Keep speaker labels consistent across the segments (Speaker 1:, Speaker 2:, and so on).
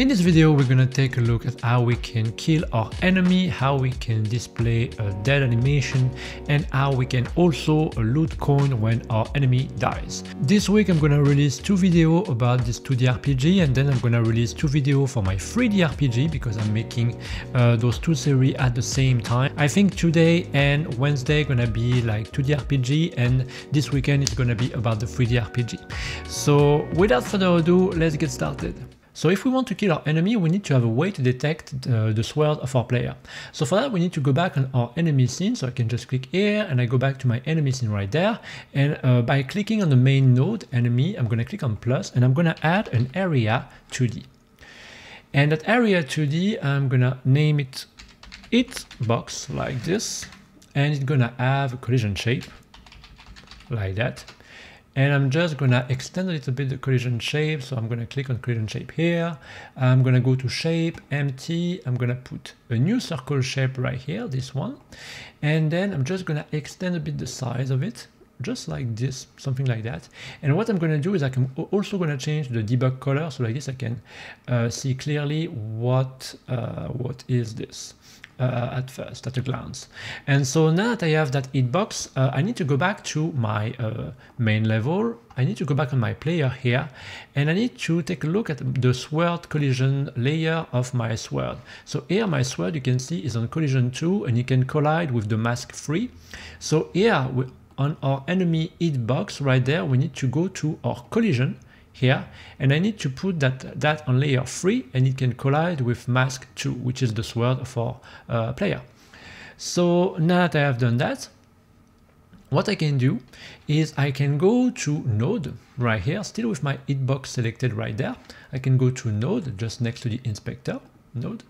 Speaker 1: In this video, we're gonna take a look at how we can kill our enemy, how we can display a dead animation, and how we can also loot coin when our enemy dies. This week, I'm gonna release two videos about this 2D RPG, and then I'm gonna release two videos for my 3D RPG because I'm making uh, those two series at the same time. I think today and Wednesday gonna be like 2D RPG, and this weekend is gonna be about the 3D RPG. So without further ado, let's get started. So if we want to kill our enemy, we need to have a way to detect uh, the sword of our player. So for that, we need to go back on our enemy scene. So I can just click here and I go back to my enemy scene right there. And uh, by clicking on the main node enemy, I'm going to click on plus and I'm going to add an area 2D. And that area 2D, I'm going to name it it box like this. And it's going to have a collision shape like that and I'm just gonna extend a little bit the collision shape. So I'm gonna click on collision shape here. I'm gonna go to shape, empty. I'm gonna put a new circle shape right here, this one. And then I'm just gonna extend a bit the size of it, just like this, something like that. And what I'm gonna do is I'm also gonna change the debug color. So like this, I can uh, see clearly what, uh, what is this uh, at first, at a glance. And so now that I have that hitbox, uh, I need to go back to my uh, main level. I need to go back on my player here, and I need to take a look at the sword collision layer of my sword. So here my sword, you can see, is on collision 2, and you can collide with the mask 3. So here, on our enemy hitbox right there, we need to go to our collision, here and I need to put that that on layer 3 and it can collide with mask 2 which is the sword for uh, player. So now that I have done that what I can do is I can go to node right here still with my hitbox selected right there I can go to node just next to the inspector node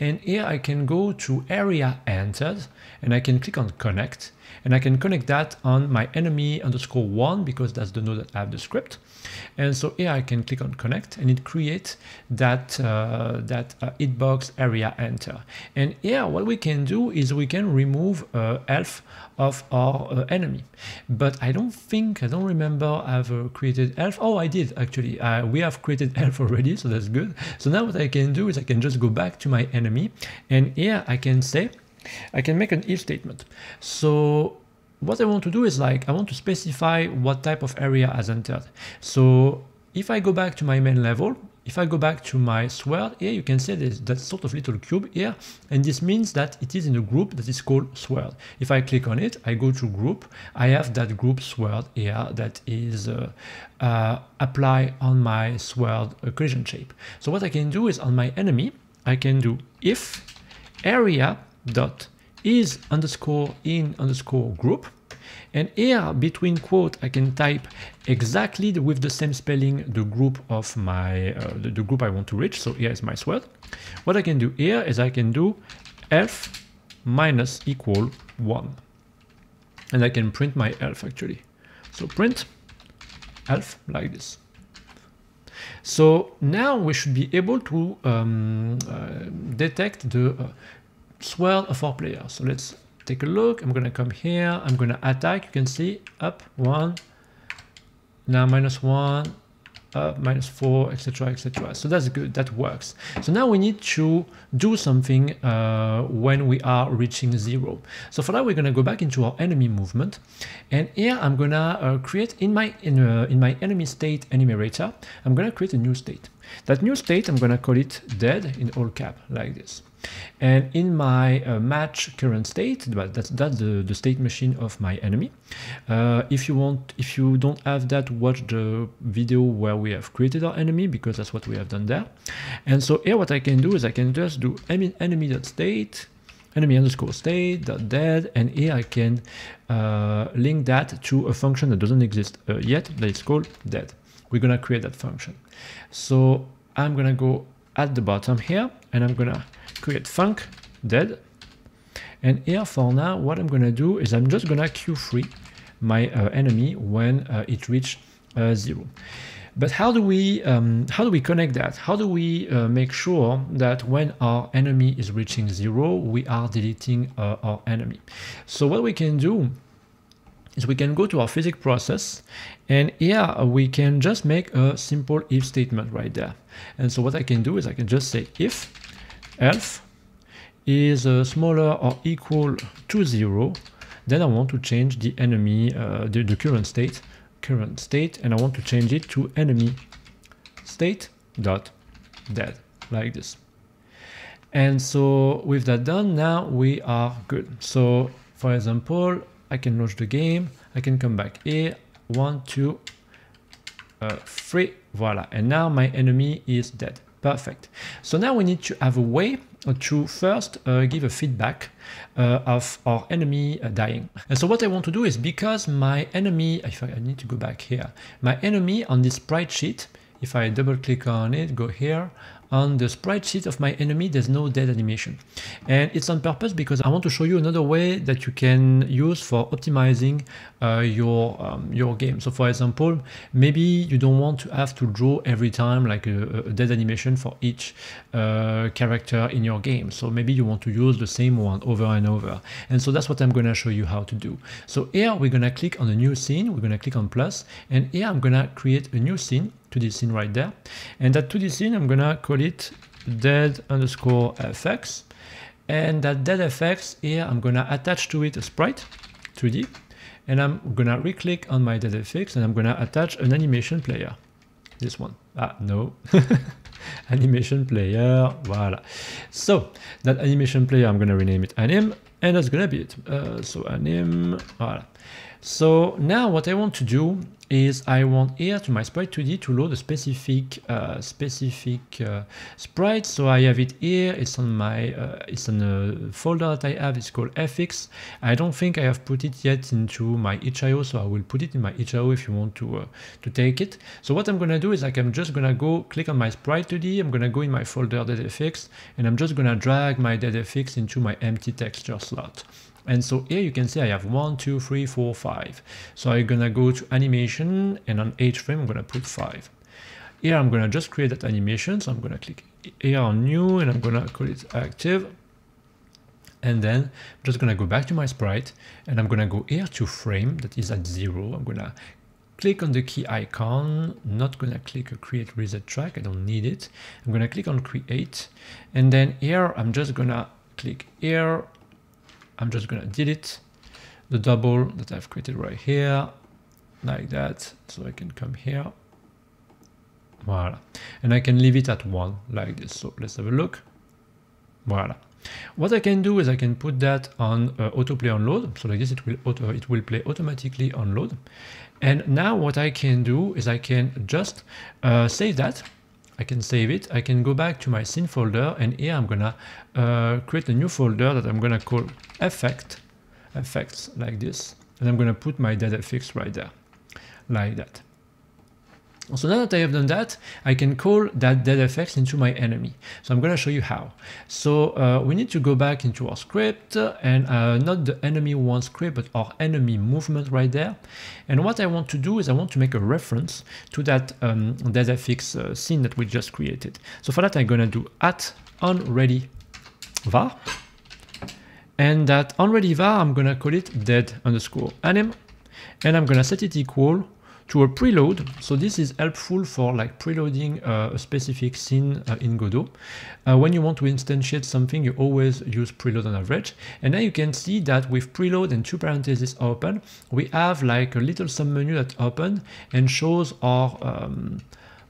Speaker 1: and here I can go to area entered and I can click on connect and I can connect that on my enemy underscore one because that's the node that I have the script. And so here I can click on connect and it creates that uh, that uh, hitbox area enter. And here what we can do is we can remove uh, of our uh, enemy. But I don't think I don't remember I've uh, created health. Oh I did actually. Uh, we have created health already so that's good. So now what I can do is I can just go back to my enemy and here I can say I can make an if statement so what I want to do is like I want to specify what type of area has entered so if I go back to my main level if I go back to my sword here, you can see there's that sort of little cube here, and this means that it is in a group that is called sword. If I click on it, I go to group, I have that group sword here that is uh, uh, apply on my uh, collision shape. So what I can do is on my enemy, I can do if area dot is underscore in underscore group, and here between quote, I can type exactly the, with the same spelling the group of my, uh, the, the, group I want to reach. So here is my sword. What I can do here is I can do f minus equal one. And I can print my health actually. So print health like this. So now we should be able to um, uh, detect the uh, sword of our player. So let's take a look. I'm gonna come here. I'm gonna attack. You can see up one, now minus one, up minus four, etc., etc. So that's good. That works. So now we need to do something uh, when we are reaching zero. So for that, we're gonna go back into our enemy movement, and here I'm gonna uh, create in my in uh, in my enemy state enumerator. I'm gonna create a new state. That new state, I'm gonna call it dead in all cap like this. And in my uh, match current state, that's, that's the, the state machine of my enemy. Uh, if you want, if you don't have that, watch the video where we have created our enemy because that's what we have done there. And so here what I can do is I can just do enemy.state enemy underscore state dot dead and here I can uh, link that to a function that doesn't exist uh, yet that is called dead we're gonna create that function so I'm gonna go at the bottom here and I'm gonna create func dead. And here for now, what I'm gonna do is I'm just gonna queue free my uh, enemy when uh, it reach uh, zero. But how do we um, how do we connect that? How do we uh, make sure that when our enemy is reaching zero, we are deleting uh, our enemy? So what we can do is we can go to our physics process and here we can just make a simple if statement right there. And so what I can do is I can just say if health is uh, smaller or equal to zero, then I want to change the enemy, uh, the, the current state, current state, and I want to change it to enemy state dot dead like this. And so with that done, now we are good. So for example, I can launch the game. I can come back here. One, two, uh, three. Voila. And now my enemy is dead. Perfect. So now we need to have a way to first uh, give a feedback uh, of our enemy uh, dying. And so what I want to do is because my enemy, if I, I need to go back here, my enemy on this sprite sheet, if I double click on it, go here, on the sprite sheet of my enemy, there's no dead animation. And it's on purpose because I want to show you another way that you can use for optimizing uh, your, um, your game. So for example, maybe you don't want to have to draw every time like a, a dead animation for each uh, character in your game. So maybe you want to use the same one over and over. And so that's what I'm going to show you how to do. So here we're going to click on a new scene. We're going to click on plus and here I'm going to create a new scene 2D scene right there. And that 2D scene, I'm gonna call it dead underscore fx. And that dead fx here, I'm gonna attach to it a sprite 2D. And I'm gonna re-click on my dead fx and I'm gonna attach an animation player. This one. Ah, no. animation player, voila. So that animation player, I'm gonna rename it anim, and that's gonna be it. Uh, so anim, voila. So now what I want to do is I want here to my sprite 2D to load a specific uh, specific uh, sprite. So I have it here. It's on my uh, it's on a folder that I have. It's called fx. I don't think I have put it yet into my itch.io, so I will put it in my itch.io if you want to uh, to take it. So what I'm gonna do is like I'm just gonna go click on my sprite 2D. I'm gonna go in my folder deadfx, and I'm just gonna drag my deadfx into my empty texture slot. And so here you can see I have one, two, three, four, five. So I'm gonna go to animation and on H frame, I'm gonna put five. Here I'm gonna just create that animation. So I'm gonna click here on new and I'm gonna call it active. And then I'm just gonna go back to my sprite and I'm gonna go here to frame that is at zero. I'm gonna click on the key icon, not gonna click a create reset track, I don't need it. I'm gonna click on create and then here I'm just gonna click here I'm just gonna delete the double that I've created right here, like that. So I can come here. Voila. And I can leave it at one like this. So let's have a look. Voila. What I can do is I can put that on uh, autoplay on load. So like this, it will auto, it will play automatically on load. And now what I can do is I can just uh, save that I can save it. I can go back to my scene folder and here I'm gonna uh, create a new folder that I'm gonna call effect, effects like this. And I'm gonna put my dead fx right there, like that. So now that I have done that, I can call that dead fx into my enemy. So I'm going to show you how. So uh, we need to go back into our script and uh, not the enemy one script, but our enemy movement right there. And what I want to do is I want to make a reference to that um, dead fx uh, scene that we just created. So for that, I'm going to do at onReady var. And that onReady var, I'm going to call it dead underscore anim. And I'm going to set it equal to a preload. So this is helpful for like preloading uh, a specific scene uh, in Godot. Uh, when you want to instantiate something, you always use preload on average. And now you can see that with preload and two parentheses open, we have like a little submenu that open and shows our um,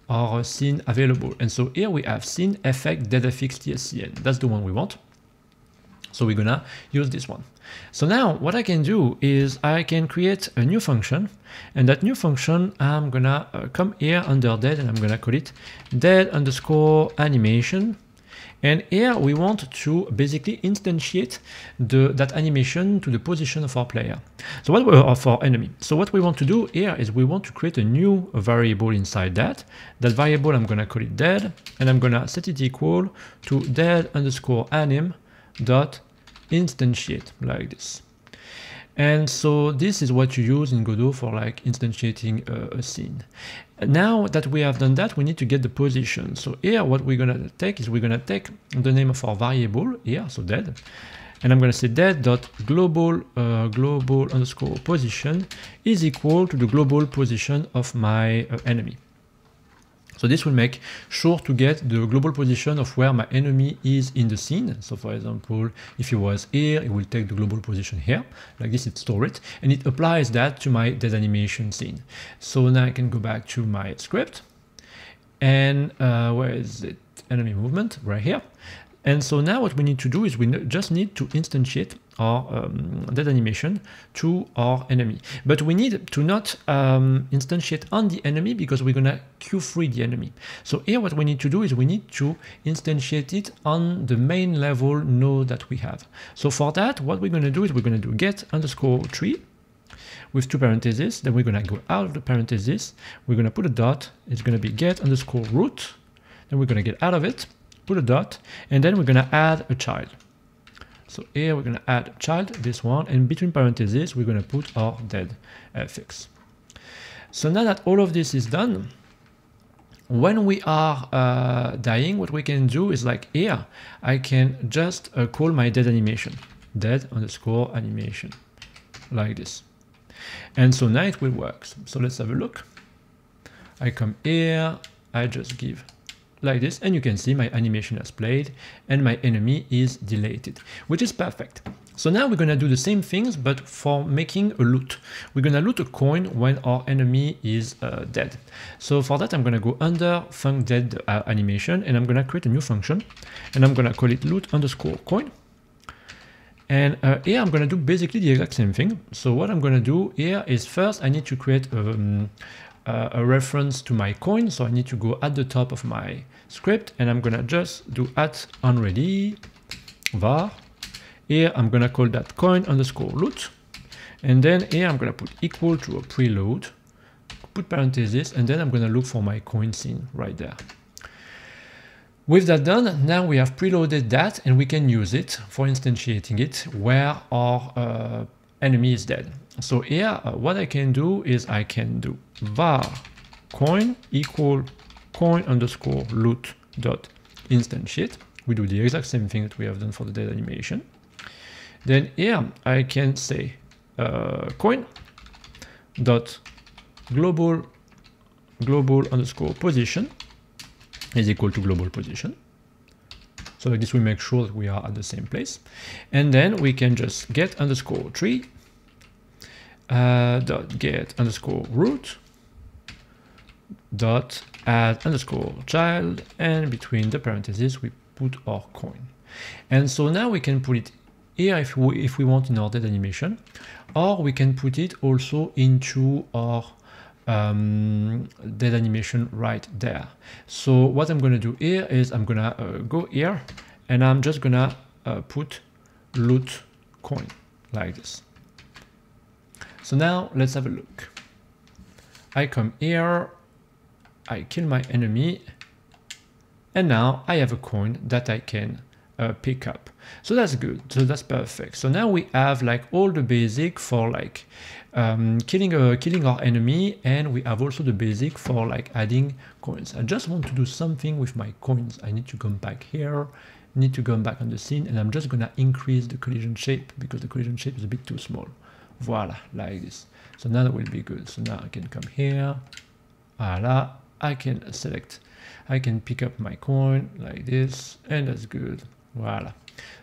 Speaker 1: our scene available. And so here we have scene effect deadfx tscn. That's the one we want. So we're gonna use this one. So now what I can do is I can create a new function and that new function I'm gonna uh, come here under dead and I'm gonna call it dead underscore animation and here we want to basically instantiate the, that animation to the position of our player. So what we of our enemy. So what we want to do here is we want to create a new variable inside that. That variable I'm gonna call it dead and I'm gonna set it equal to dead underscore anim dot instantiate like this. And so this is what you use in Godot for like instantiating a, a, scene. Now that we have done that, we need to get the position. So here, what we're gonna take is we're gonna take the name of our variable here, so dead, and I'm going to say dead dot global uh, global underscore position is equal to the global position of my uh, enemy. So this will make sure to get the global position of where my enemy is in the scene. So for example, if he was here, it will take the global position here, like this, it store it, and it applies that to my dead animation scene. So now I can go back to my script, and uh, where is it? Enemy movement, right here. And so now what we need to do is we just need to instantiate our um, dead animation to our enemy. But we need to not um, instantiate on the enemy because we're gonna queue-free the enemy. So here what we need to do is we need to instantiate it on the main level node that we have. So for that, what we're gonna do is we're gonna do get underscore tree with two parentheses. Then we're gonna go out of the parentheses. We're gonna put a dot. It's gonna be get underscore root. Then we're gonna get out of it put a dot, and then we're gonna add a child. So here we're gonna add child, this one, and between parentheses, we're gonna put our dead fx. So now that all of this is done, when we are uh, dying, what we can do is like here, I can just uh, call my dead animation, dead underscore animation, like this. And so now it will work. So let's have a look. I come here, I just give like this and you can see my animation has played and my enemy is deleted, which is perfect. So now we're going to do the same things, but for making a loot. We're going to loot a coin when our enemy is uh, dead. So for that, I'm going to go under func dead uh, animation and I'm going to create a new function and I'm going to call it loot underscore coin. And uh, here I'm going to do basically the exact same thing. So what I'm going to do here is first I need to create um, uh, a reference to my coin. So I need to go at the top of my script and I'm gonna just do at onReady var. Here I'm gonna call that coin underscore loot. And then here I'm gonna put equal to a preload, put parentheses, and then I'm gonna look for my coin scene right there. With that done, now we have preloaded that and we can use it for instantiating it where our uh, enemy is dead. So here, uh, what I can do is I can do var coin equal coin underscore loot dot instantiate. We do the exact same thing that we have done for the dead animation. Then here I can say uh, coin dot global global underscore position is equal to global position. So like this will make sure that we are at the same place. And then we can just get underscore tree uh, dot get underscore root. Dot add underscore child. And between the parentheses we put our coin. And so now we can put it here if we if we want in our dead animation. Or we can put it also into our um, dead animation right there. So what I'm gonna do here is I'm gonna uh, go here and I'm just gonna uh, put loot coin like this so now let's have a look. I come here, I kill my enemy, and now I have a coin that I can uh, pick up. So that's good. So that's perfect. So now we have like all the basic for like um, killing uh, killing our enemy, and we have also the basic for like adding coins. I just want to do something with my coins. I need to come back here, need to come back on the scene, and I'm just gonna increase the collision shape because the collision shape is a bit too small. Voila, like this. So now that will be good. So now I can come here. Voila, I can select. I can pick up my coin like this, and that's good. Voila.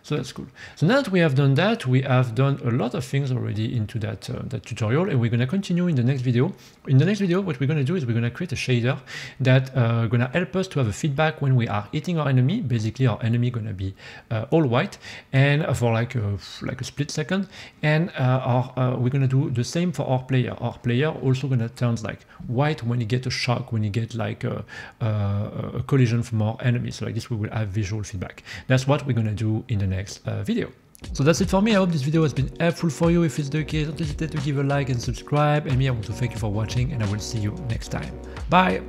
Speaker 1: So that's cool. So now that we have done that, we have done a lot of things already into that, uh, that tutorial and we're going to continue in the next video. In the next video, what we're going to do is we're going to create a shader that uh, going to help us to have a feedback when we are hitting our enemy. Basically, our enemy going to be uh, all white and for like a, like a split second. And uh, our, uh, we're going to do the same for our player. Our player also going to turn like white when you get a shock, when you get like a, a, a collision from our enemy. So like this, we will have visual feedback. That's what we're going to do in the next uh, video. So that's it for me, I hope this video has been helpful for you. If it's the case, don't hesitate to give a like and subscribe. And me, I want to thank you for watching and I will see you next time. Bye!